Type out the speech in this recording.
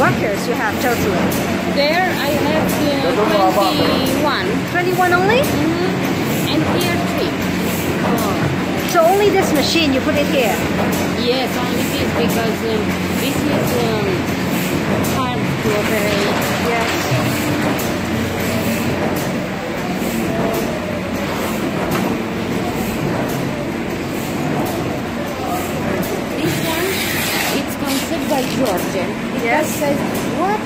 workers you have total? There I have uh, 21. 21 only? Mm-hmm. And here three. So only this machine, you put it here? Yes, only this because um, this is um, hard to operate. Yes. What